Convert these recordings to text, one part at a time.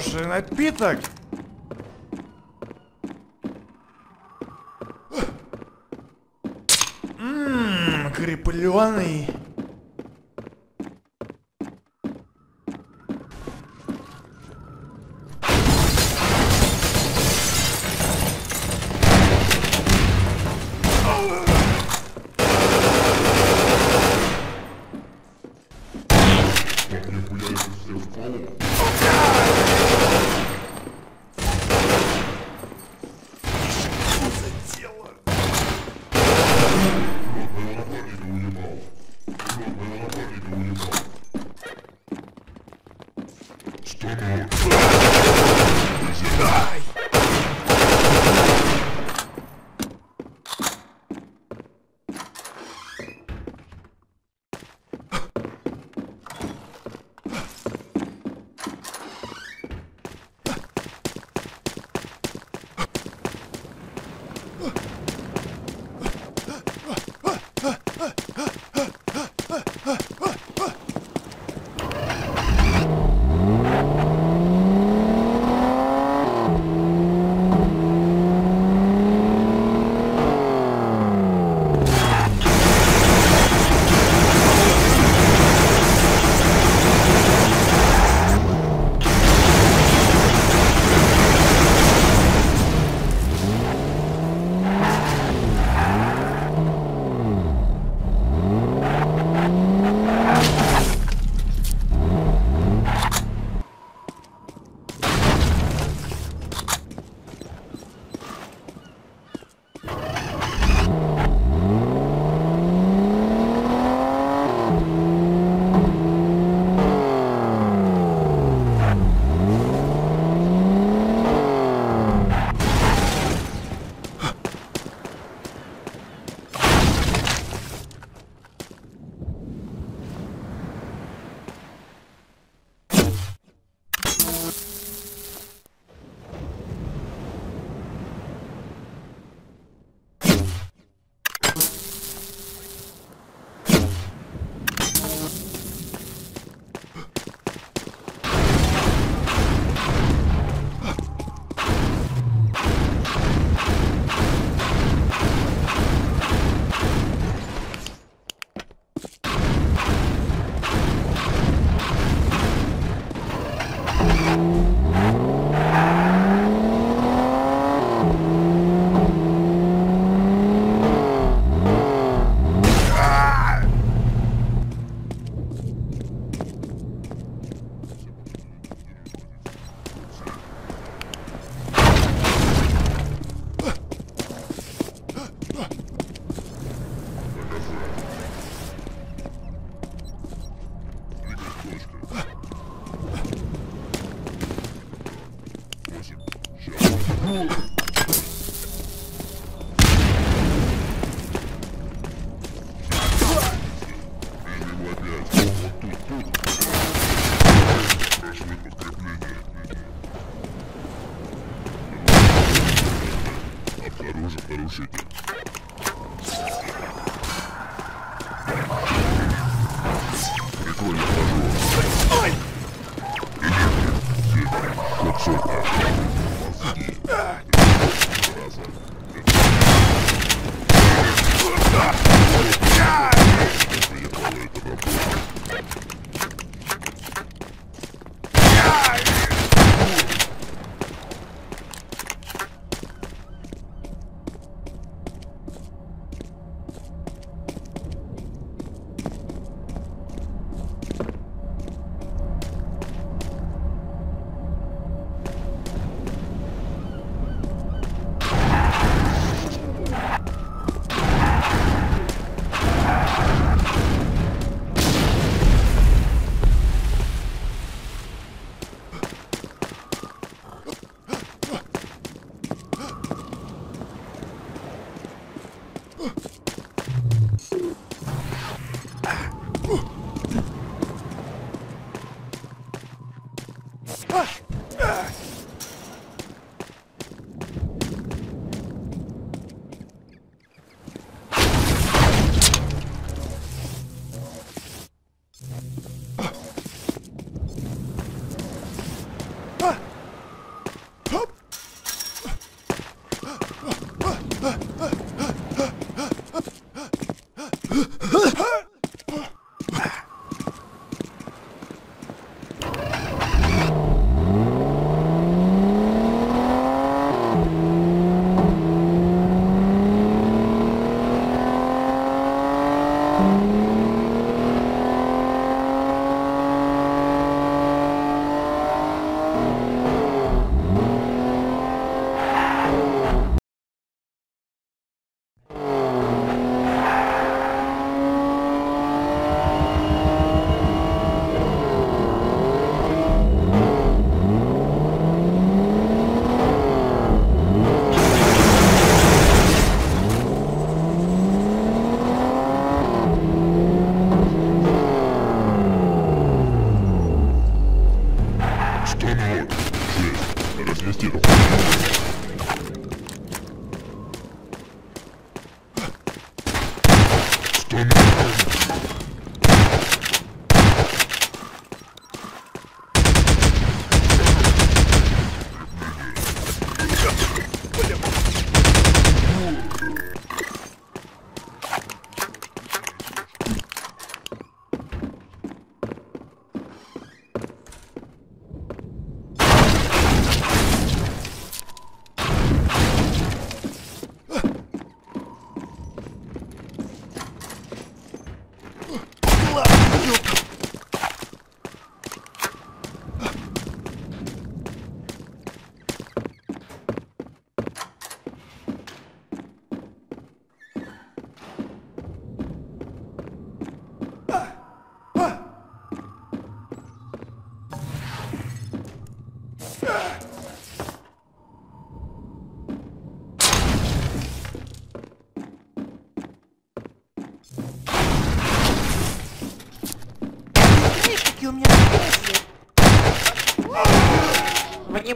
Хороший напиток. Ммм, крепленый.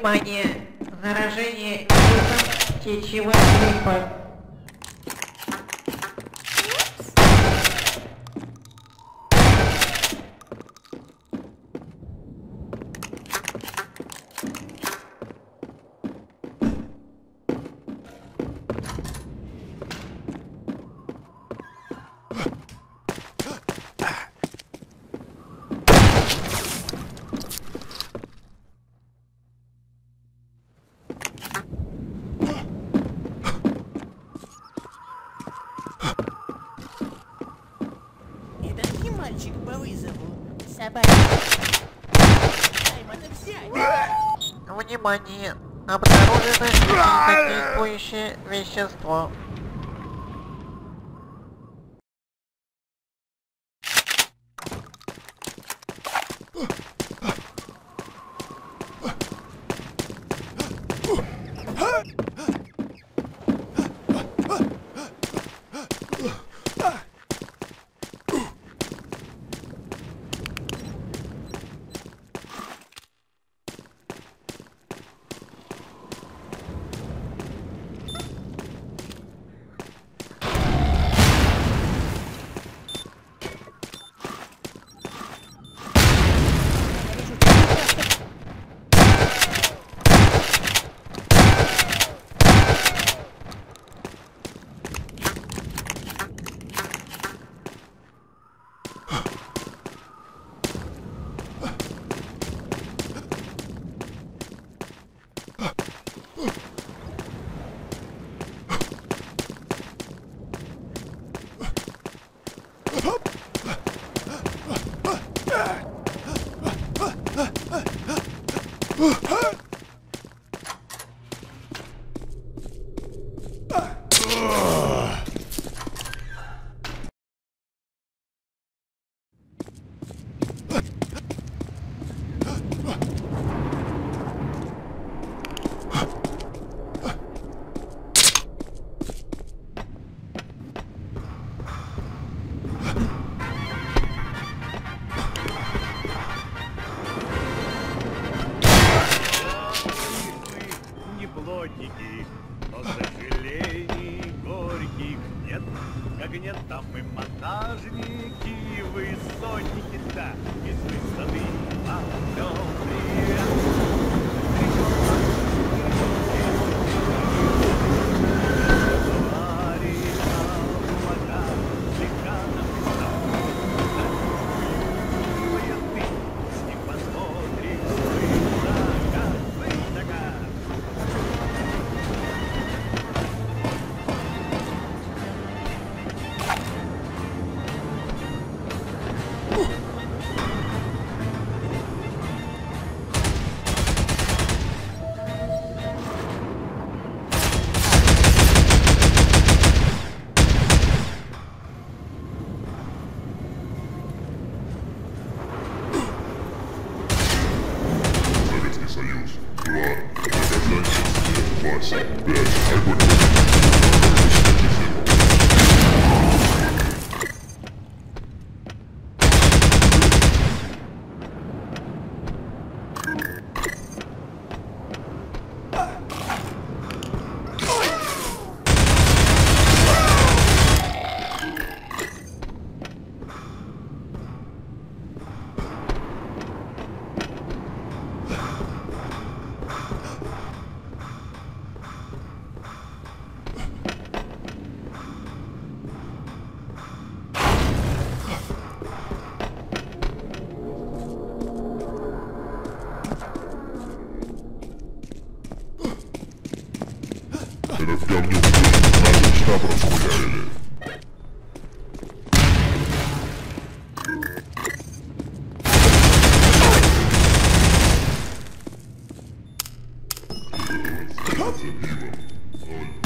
Внимание! Мальчик по вызову. Собака. Саймона взять. Внимание! Обнаружено действующее вещество. Нет, там и монтажники, высотники, да, из высоты вам привет. は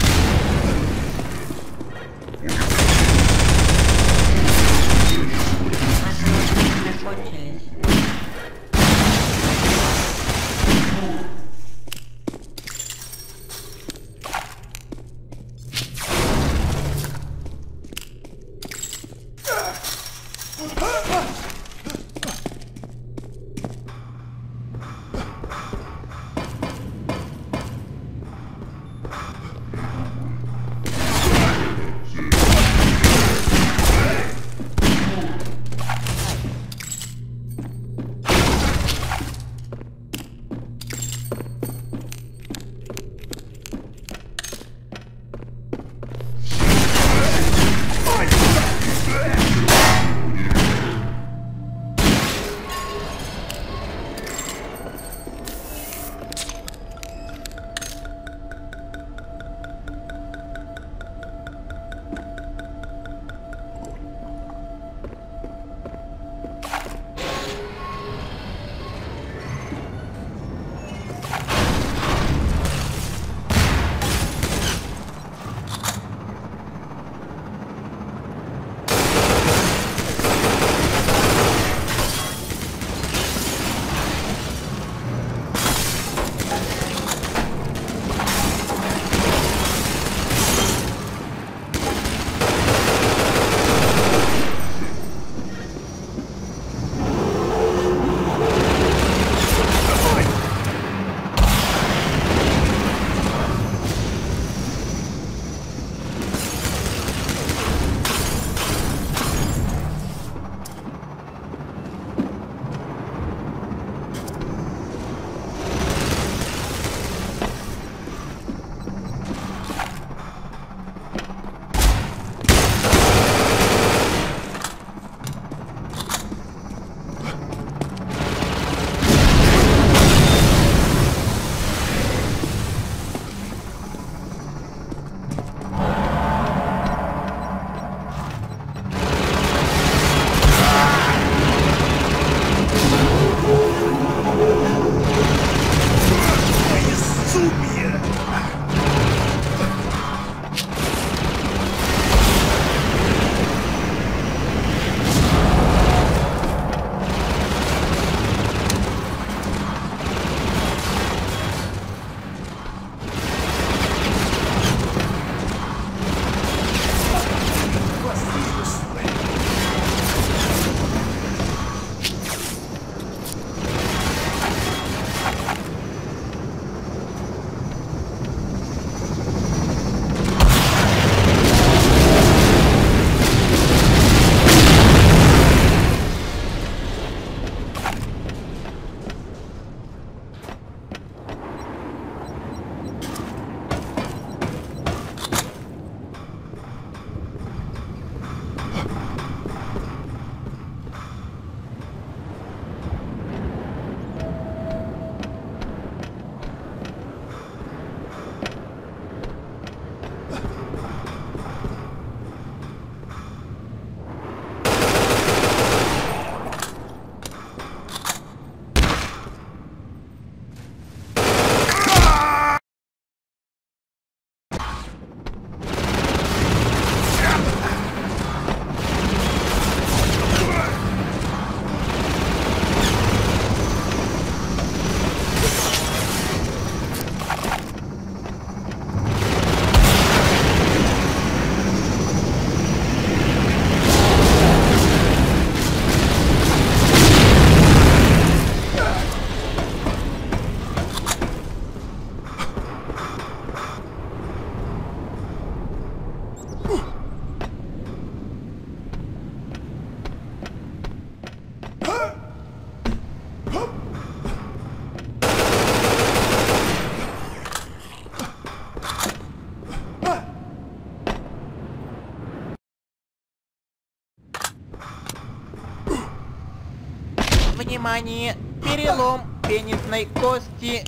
Внимание! Перелом пенисной кости.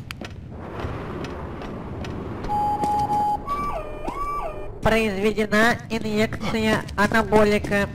произведена инъекция анаболика.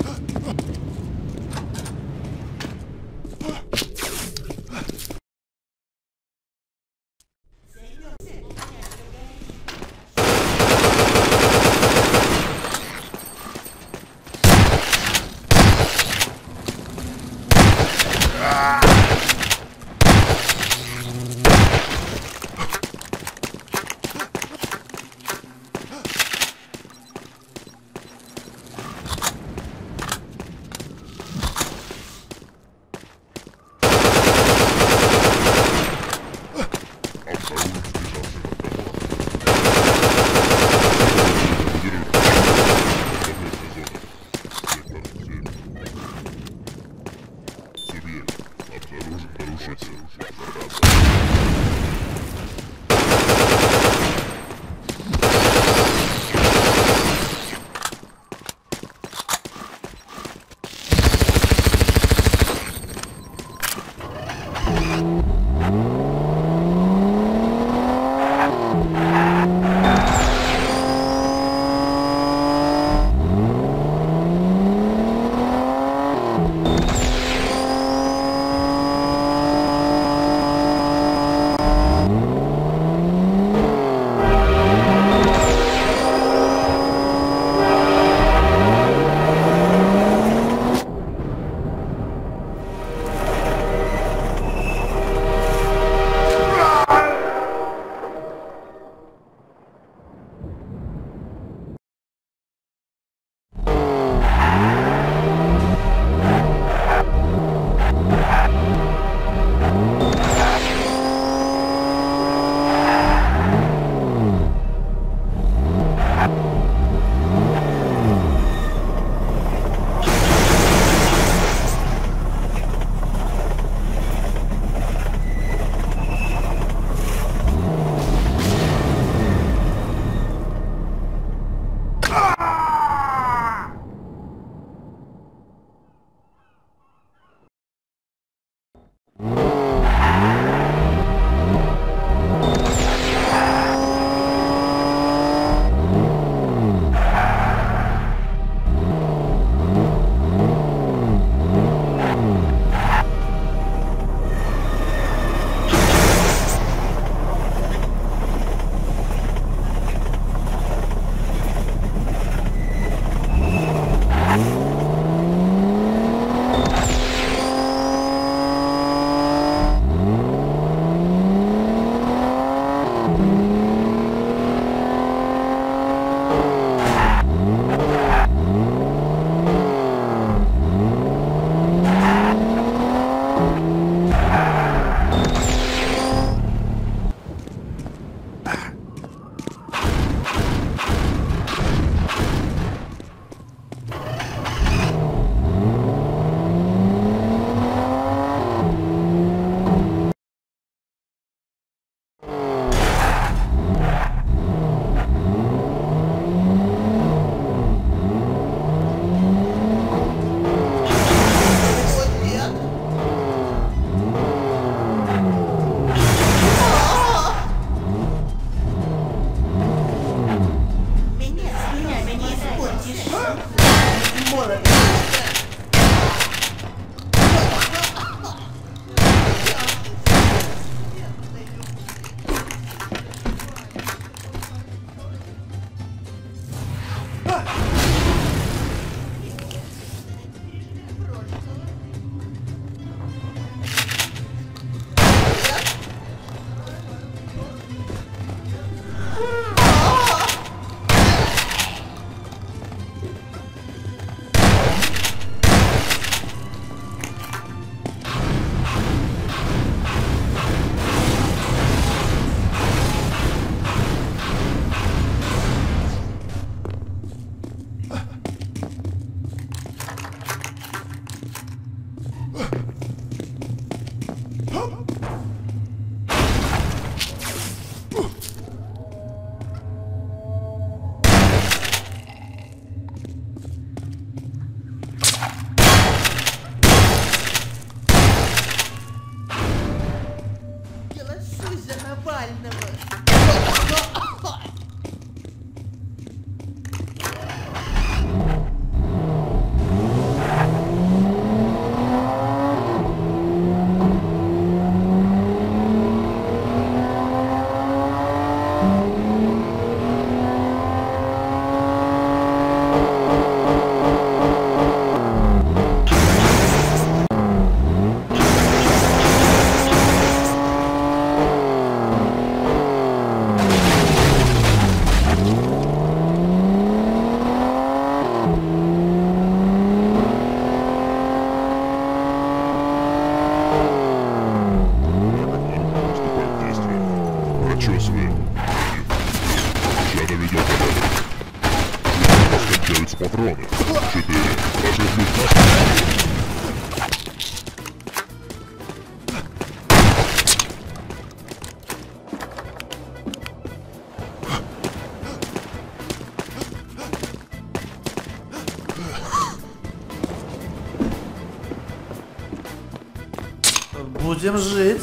Будем жить.